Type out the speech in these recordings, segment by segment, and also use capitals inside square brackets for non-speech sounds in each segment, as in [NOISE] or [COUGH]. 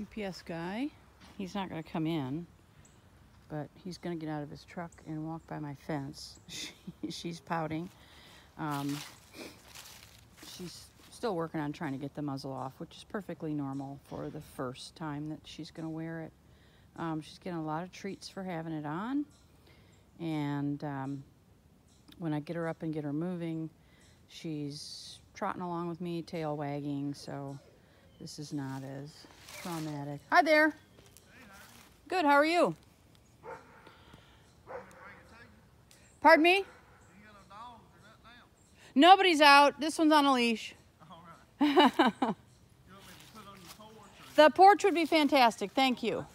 UPS guy. He's not going to come in, but he's going to get out of his truck and walk by my fence. [LAUGHS] She, she's pouting. Um, she's still working on trying to get the muzzle off, which is perfectly normal for the first time that she's going to wear it. Um, she's getting a lot of treats for having it on. And um, when I get her up and get her moving, she's trotting along with me, tail wagging. So this is not as Hi there. Good, how are you? Pardon me? Nobody's out. This one's on a leash. [LAUGHS] the porch would be fantastic. Thank you.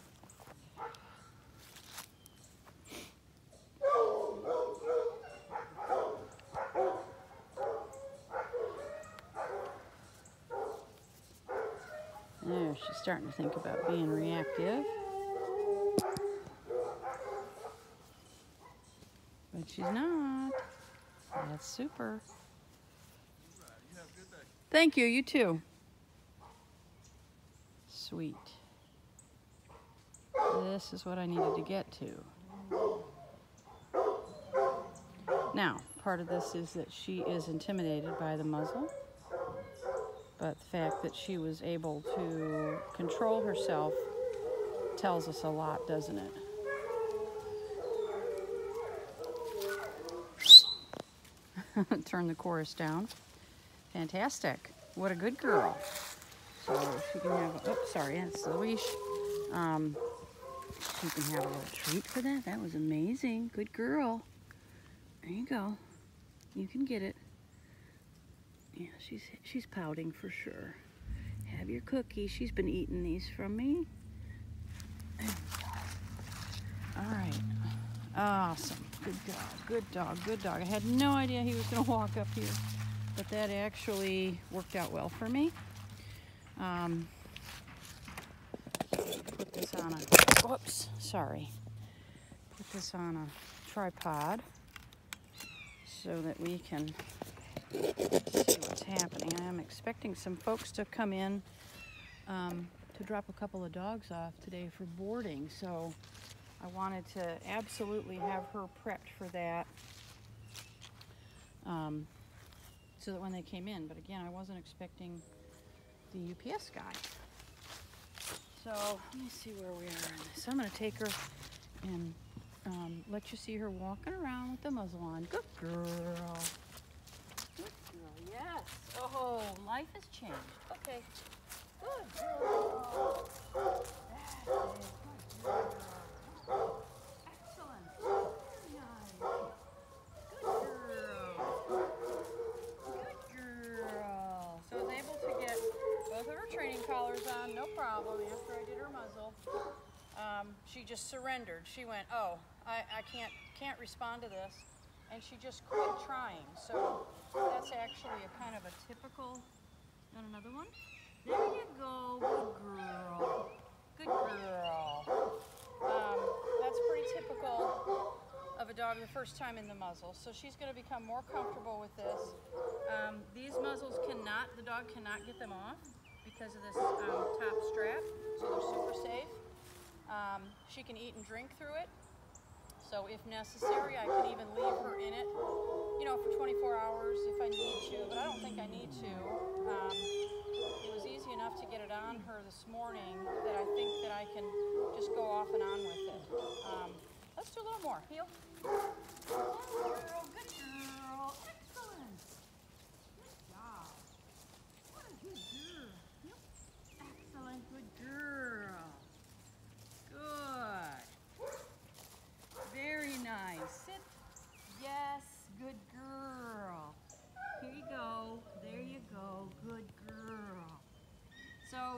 There, she's starting to think about being reactive. But she's not. That's super. Thank you, you too. Sweet. This is what I needed to get to. Now, part of this is that she is intimidated by the muzzle, but the fact that she was able to control herself tells us a lot, doesn't it? [LAUGHS] Turn the chorus down. Fantastic. What a good girl. So she can have, a, oops, sorry, that's the leash. Um, she can have a little treat for that. That was amazing. Good girl. There you go. You can get it. Yeah, she's she's pouting for sure. Have your cookie. She's been eating these from me. All right. Awesome. Good dog. Good dog. Good dog. I had no idea he was going to walk up here but that actually worked out well for me. Um, put this on a, whoops, sorry. Put this on a tripod so that we can see what's happening. I am expecting some folks to come in um, to drop a couple of dogs off today for boarding, so I wanted to absolutely have her prepped for that. Um, so that when they came in, but again, I wasn't expecting the UPS guy. So let me see where we are this. I'm going to take her and um, let you see her walking around with the muzzle on. Good girl. Yes. Oh, life has changed. Okay. Good girl. That is good girl. Good girl. So I was able to get both of her training collars on, no problem, after I did her muzzle. Um, she just surrendered. She went, oh, I, I can't, can't respond to this. And she just quit trying. So that's actually a kind of a typical, another one? There you go, good girl. Good girl. Um, that's pretty typical of a dog the first time in the muzzle. So she's going to become more comfortable with this. Um, these muzzles cannot, the dog cannot get them off because of this um, top strap, so they're super safe. Um, she can eat and drink through it. So if necessary, I can even leave her in it, you know, for 24 hours if I need to, but I don't think I need to. Um, it was easy enough to get it on her this morning that I think that I can just go off and on with it. Um, let's do a little more. Heel. Good girl, good girl.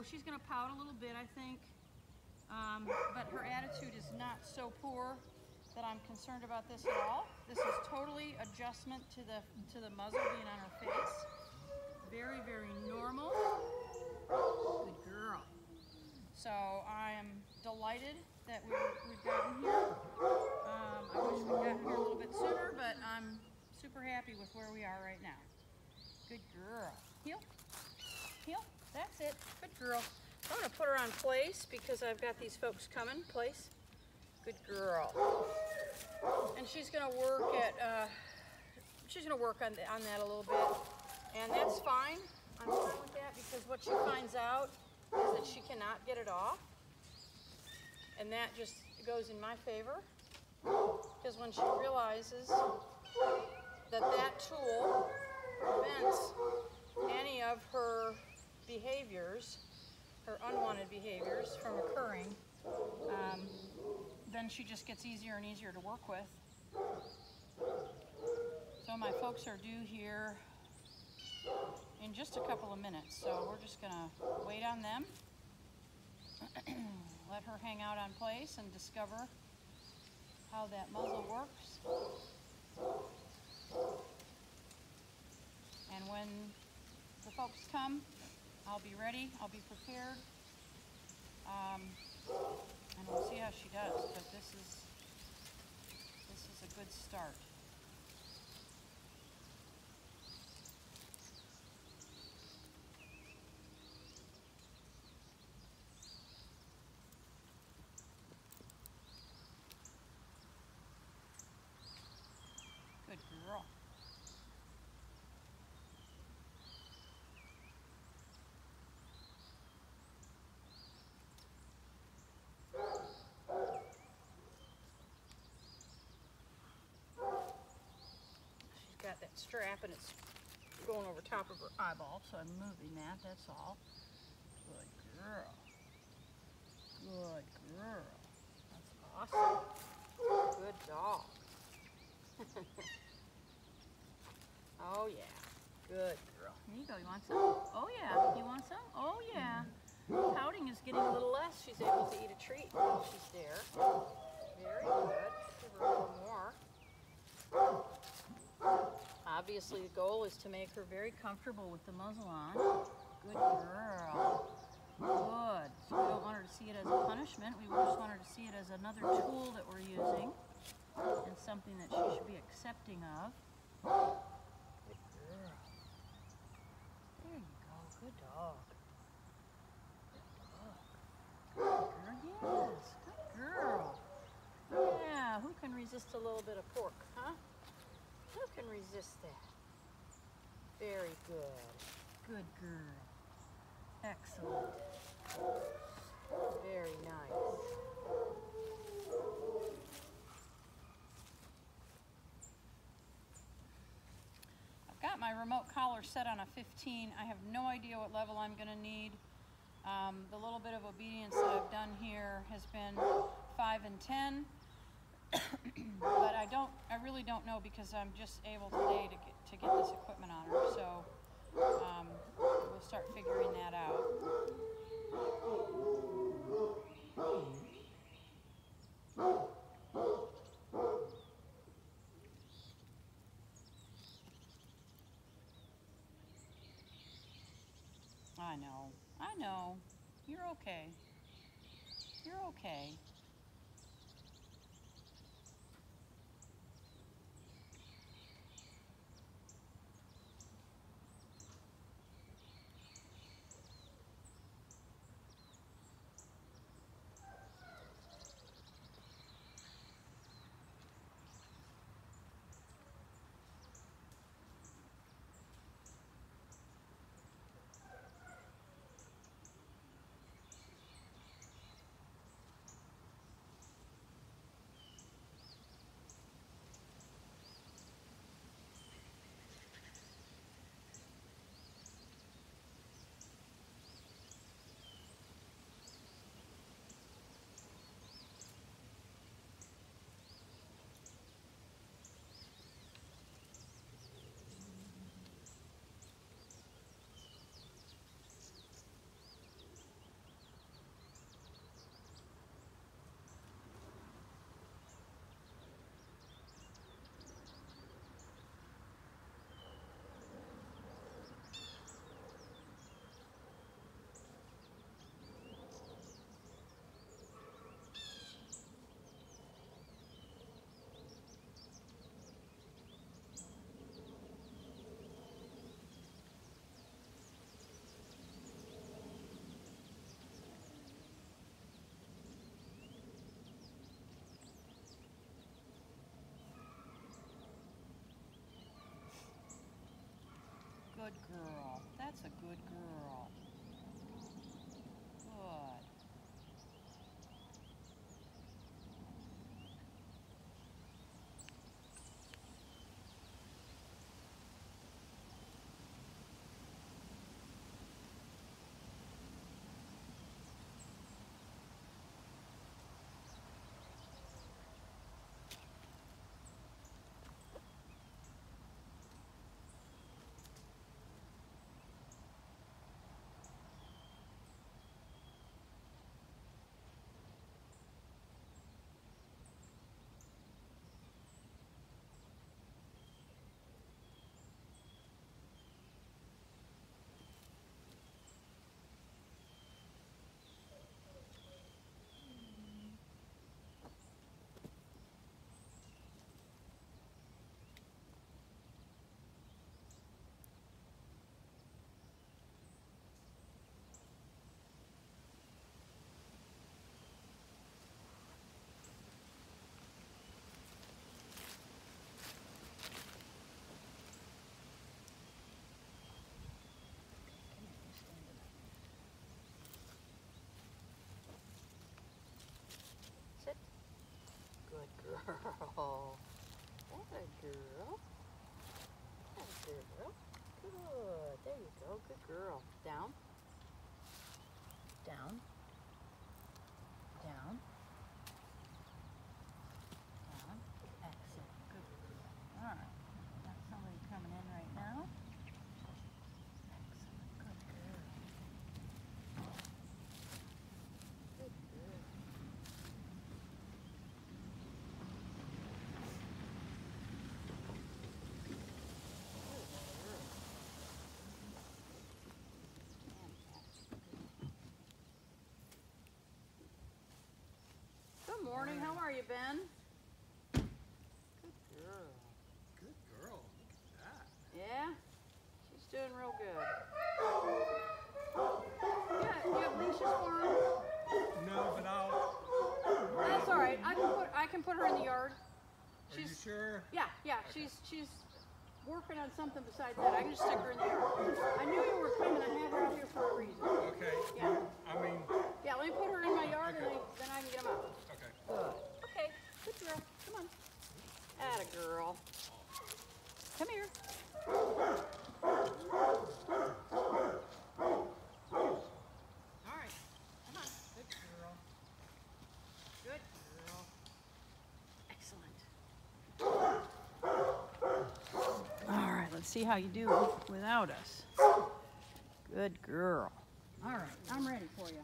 She's going to pout a little bit, I think. Um, but her attitude is not so poor that I'm concerned about this at all. This is totally adjustment to the to the muzzle being on her face. Very, very normal. Good girl. So I am delighted that we have gotten here. Um, I wish we'd gotten here a little bit sooner, but I'm super happy with where we are right now. Good girl. Heel. Heel. That's it. Good girl. I'm gonna put her on place because I've got these folks coming. Place. Good girl. And she's gonna work at, uh, she's gonna work on, the, on that a little bit. And that's fine. I'm fine with that because what she finds out is that she cannot get it off. And that just goes in my favor. Because when she realizes that that tool prevents any of her behaviors, her unwanted behaviors from occurring, um, then she just gets easier and easier to work with. So my folks are due here in just a couple of minutes, so we're just gonna wait on them, [CLEARS THROAT] let her hang out on place and discover how that muzzle works. And when the folks come, I'll be ready, I'll be prepared. Um, and we'll see how she does, but this is, this is a good start. Good girl. She's got that strap and it's going over top of her eyeball, so I'm moving that, that's all. Good girl. Good girl. That's awesome. Good dog. [LAUGHS] oh yeah. Good girl. Here you go. You want some? Oh yeah. You want some? Oh yeah. Pouting is getting a little less. She's able to eat a treat while she's there. Very good. Give her a little more. Obviously, the goal is to make her very comfortable with the muzzle on. Good girl. Good. So we don't want her to see it as a punishment. We just want her to see it as another tool that we're using and something that she should be accepting of. Good girl. There you go. Good dog. Good dog. Good girl. Yes. Good girl. Yeah. Who can resist a little bit of pork, huh? Who can resist that? Very good. Good girl. Excellent. Very nice. I've got my remote collar set on a 15. I have no idea what level I'm going to need. Um, the little bit of obedience that I've done here has been 5 and 10. But I don't, I really don't know because I'm just able today to get, to get this equipment on her. So um, we'll start figuring that out. I know, I know. You're okay. You're okay. Good girl. That's a good girl. Good. Sit. Good girl. That a girl. That a girl. Good. There you go. Good girl. Down. Down. Down. Down. Excellent. Good girl. All right. Got somebody coming in right now. Excellent. Good girl. Good girl. Good morning. How are you, Ben? Good girl. Good girl. Look at that. Yeah? She's doing real good. Yeah, you have leashes for her? No, but I'll. That's all right. I can put I can put her in the yard. Are you She's sure? yeah, yeah. She's she's working on something besides that. I can just stick her in the yard. I knew you were coming. I had her out here for a reason. Okay. Yeah. I mean, Yeah, let me put her in my yard and then, then I can get them out. okay. Okay, good girl. Come on. Atta girl. Come here. All right. Come on. Good girl. Good girl. Excellent. All right, let's see how you do without us. Good girl. All right, I'm ready for. You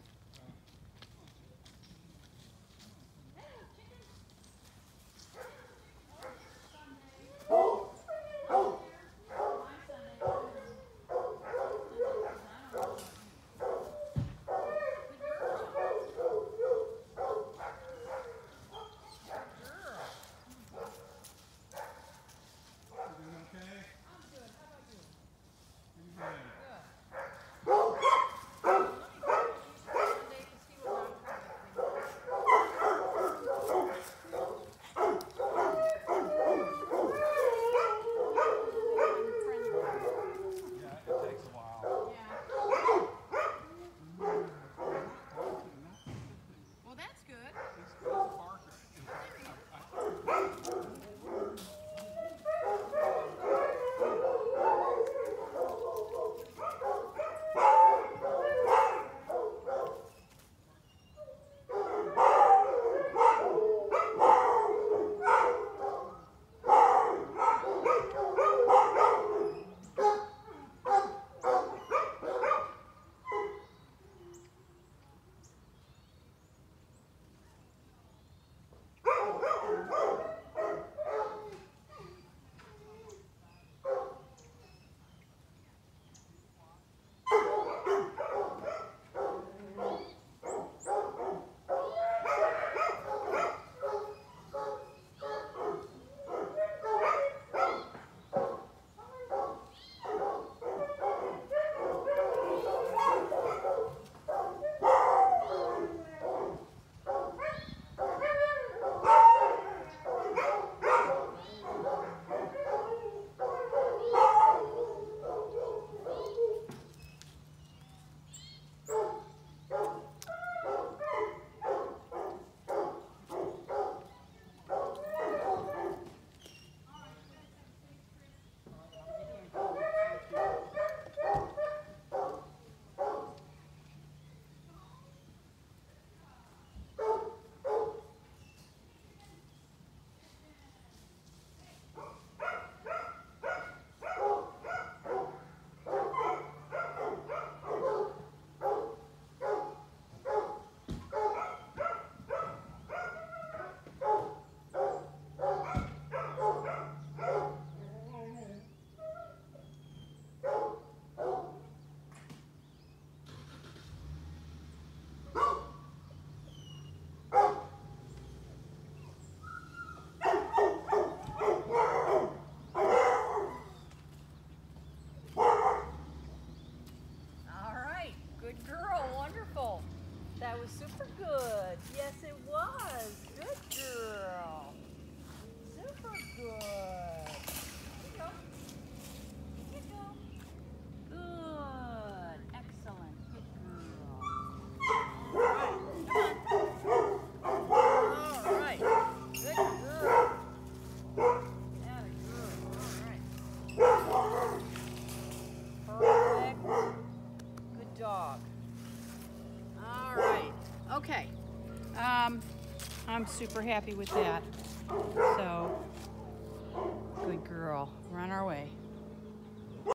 super happy with that.